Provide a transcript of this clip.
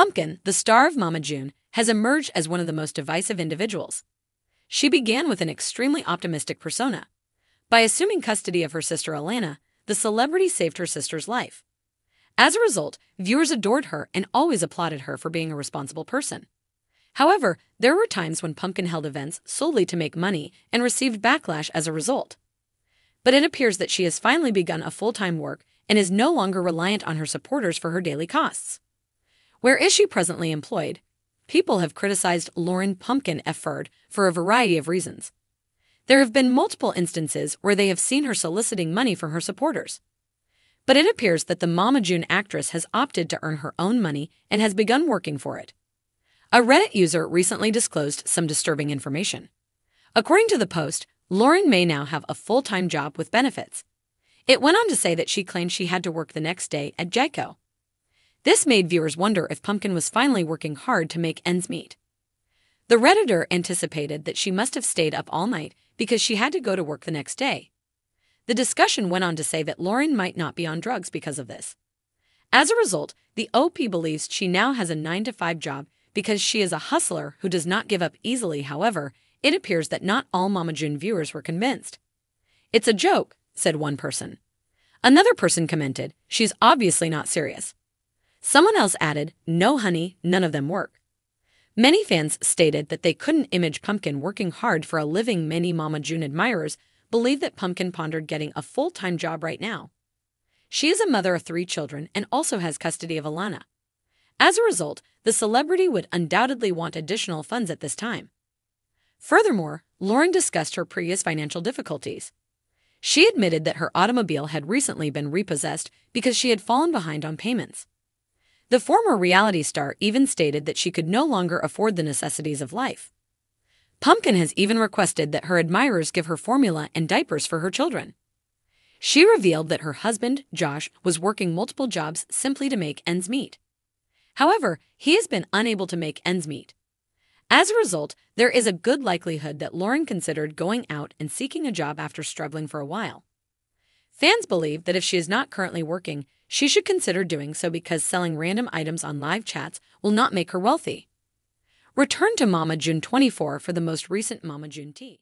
Pumpkin, the star of Mama June, has emerged as one of the most divisive individuals. She began with an extremely optimistic persona. By assuming custody of her sister Alana, the celebrity saved her sister's life. As a result, viewers adored her and always applauded her for being a responsible person. However, there were times when Pumpkin held events solely to make money and received backlash as a result. But it appears that she has finally begun a full time work and is no longer reliant on her supporters for her daily costs. Where is she presently employed? People have criticized Lauren Pumpkin Efird for a variety of reasons. There have been multiple instances where they have seen her soliciting money from her supporters. But it appears that the Mama June actress has opted to earn her own money and has begun working for it. A Reddit user recently disclosed some disturbing information. According to the post, Lauren may now have a full time job with benefits. It went on to say that she claimed she had to work the next day at Geico. This made viewers wonder if Pumpkin was finally working hard to make ends meet. The Redditor anticipated that she must have stayed up all night because she had to go to work the next day. The discussion went on to say that Lauren might not be on drugs because of this. As a result, the OP believes she now has a 9 to 5 job because she is a hustler who does not give up easily. However, it appears that not all Mama June viewers were convinced. It's a joke, said one person. Another person commented, She's obviously not serious. Someone else added, No, honey, none of them work. Many fans stated that they couldn't image Pumpkin working hard for a living. Many Mama June admirers believe that Pumpkin pondered getting a full time job right now. She is a mother of three children and also has custody of Alana. As a result, the celebrity would undoubtedly want additional funds at this time. Furthermore, Lauren discussed her previous financial difficulties. She admitted that her automobile had recently been repossessed because she had fallen behind on payments. The former reality star even stated that she could no longer afford the necessities of life. Pumpkin has even requested that her admirers give her formula and diapers for her children. She revealed that her husband, Josh, was working multiple jobs simply to make ends meet. However, he has been unable to make ends meet. As a result, there is a good likelihood that Lauren considered going out and seeking a job after struggling for a while. Fans believe that if she is not currently working, she should consider doing so because selling random items on live chats will not make her wealthy. Return to Mama June 24 for the most recent Mama June tea.